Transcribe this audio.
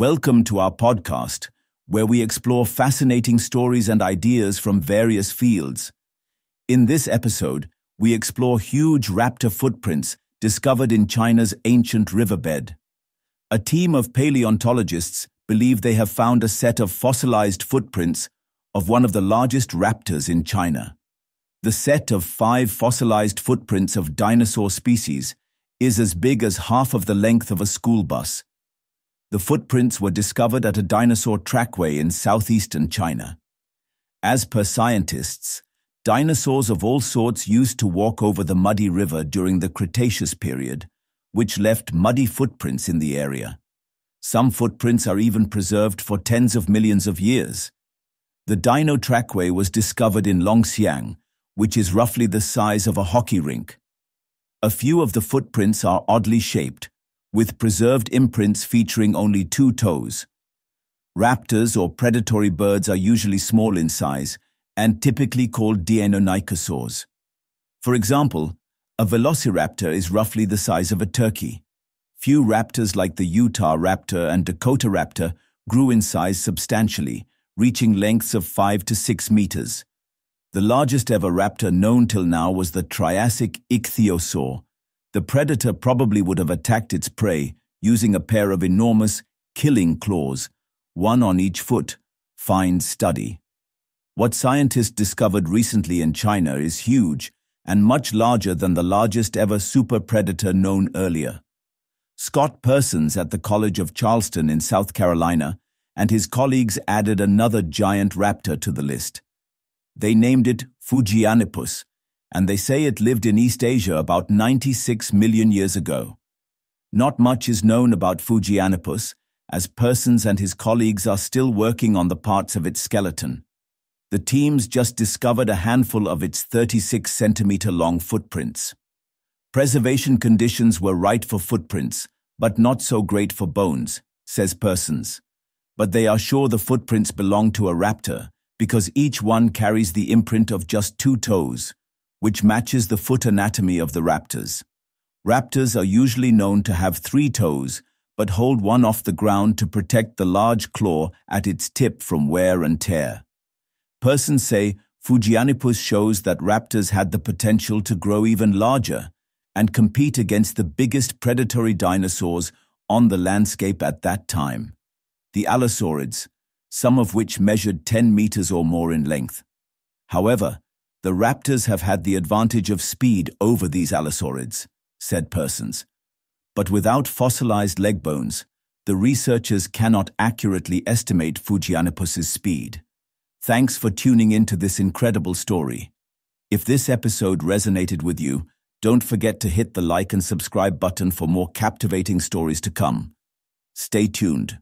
Welcome to our podcast, where we explore fascinating stories and ideas from various fields. In this episode, we explore huge raptor footprints discovered in China's ancient riverbed. A team of paleontologists believe they have found a set of fossilized footprints of one of the largest raptors in China. The set of five fossilized footprints of dinosaur species is as big as half of the length of a school bus the footprints were discovered at a dinosaur trackway in southeastern China. As per scientists, dinosaurs of all sorts used to walk over the muddy river during the Cretaceous period, which left muddy footprints in the area. Some footprints are even preserved for tens of millions of years. The dino trackway was discovered in Longxiang, which is roughly the size of a hockey rink. A few of the footprints are oddly shaped, with preserved imprints featuring only two toes. Raptors or predatory birds are usually small in size and typically called Deinonychosaurs. For example, a velociraptor is roughly the size of a turkey. Few raptors like the Utahraptor and Dakotaraptor grew in size substantially, reaching lengths of 5 to 6 meters. The largest ever raptor known till now was the Triassic ichthyosaur, the predator probably would have attacked its prey using a pair of enormous, killing claws, one on each foot, fine study. What scientists discovered recently in China is huge and much larger than the largest ever super predator known earlier. Scott Persons at the College of Charleston in South Carolina and his colleagues added another giant raptor to the list. They named it Fujianipus, and they say it lived in East Asia about 96 million years ago. Not much is known about Fujianipus, as Persons and his colleagues are still working on the parts of its skeleton. The teams just discovered a handful of its 36 centimeter long footprints. Preservation conditions were right for footprints, but not so great for bones, says Persons. But they are sure the footprints belong to a raptor because each one carries the imprint of just two toes, which matches the foot anatomy of the raptors. Raptors are usually known to have three toes, but hold one off the ground to protect the large claw at its tip from wear and tear. Persons say Fujianipus shows that raptors had the potential to grow even larger and compete against the biggest predatory dinosaurs on the landscape at that time, the allosaurids, some of which measured 10 meters or more in length. However, the raptors have had the advantage of speed over these allosaurids, said Persons. But without fossilized leg bones, the researchers cannot accurately estimate Fujianipus's speed. Thanks for tuning into this incredible story. If this episode resonated with you, don't forget to hit the like and subscribe button for more captivating stories to come. Stay tuned.